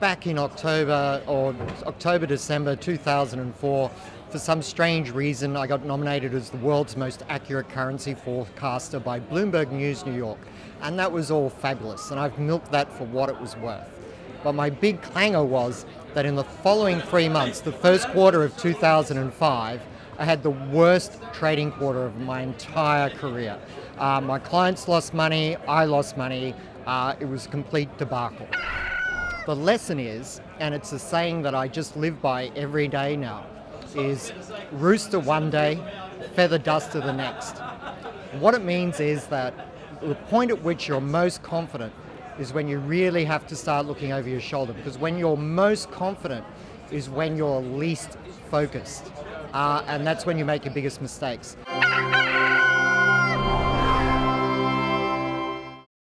back in October or October, December 2004, for some strange reason, I got nominated as the world's most accurate currency forecaster by Bloomberg News New York. And that was all fabulous, and I've milked that for what it was worth. But my big clanger was that in the following three months, the first quarter of 2005, I had the worst trading quarter of my entire career. Uh, my clients lost money, I lost money, uh, it was a complete debacle. The lesson is, and it's a saying that I just live by every day now, is rooster one day, feather duster the next. What it means is that the point at which you're most confident is when you really have to start looking over your shoulder because when you're most confident is when you're least focused. Uh, and that's when you make your biggest mistakes.